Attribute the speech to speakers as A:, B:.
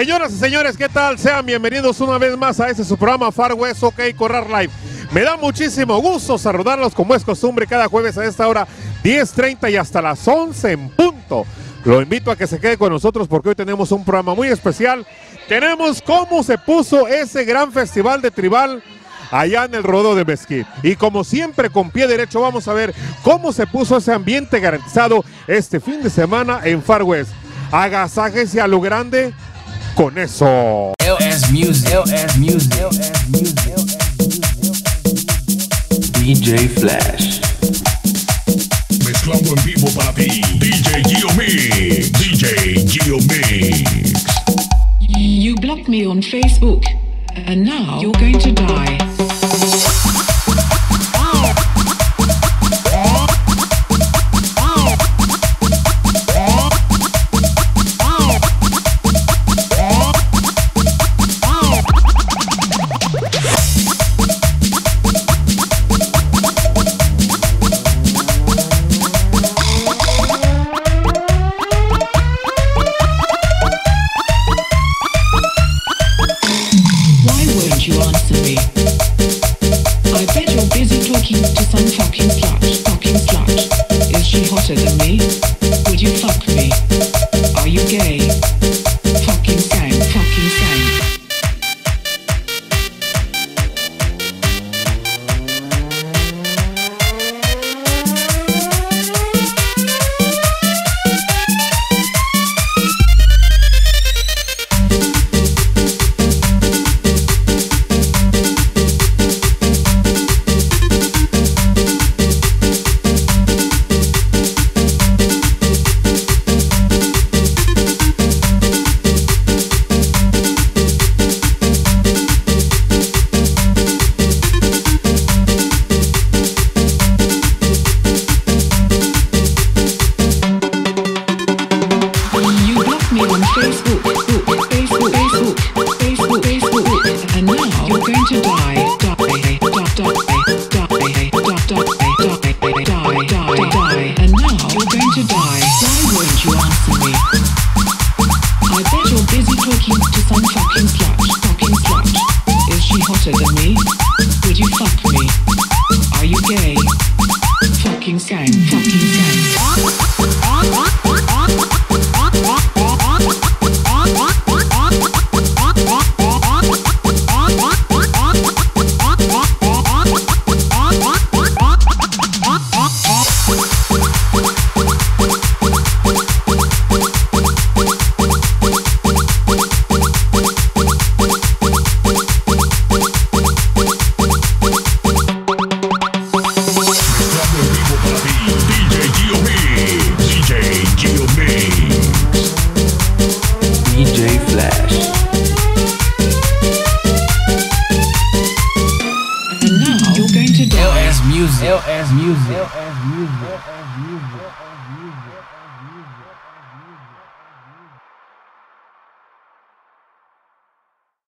A: Señoras y señores, ¿qué tal? Sean bienvenidos una vez más a este su programa Far West OK Correr Live. Me da muchísimo gusto saludarlos como es costumbre cada jueves a esta hora 10.30 y hasta las 11 en punto. Lo invito a que se quede con nosotros porque hoy tenemos un programa muy especial. Tenemos cómo se puso ese gran festival de tribal allá en el Rodo de Mesquite. Y como siempre, con pie derecho, vamos a ver cómo se puso ese ambiente garantizado este fin de semana en Far West. Agasájese a lo grande con eso.
B: LS Music, LS Music, LS Music,
C: DJ Flash.
D: Mezclando en vivo para ti, DJ Geomix, DJ Gio Mix.
E: You blocked me on Facebook, and now you're going to die. you want to be. Going to die, die, die, die, die, die, die, die, die, die, die, and now you're going to die. Why won't you answer me? I bet you're busy talking to some fucking slut, fucking slut. Is she hotter than me? Would you fuck me? Are you gay? Fucking fucking.
B: Music, LS Music, LS Music.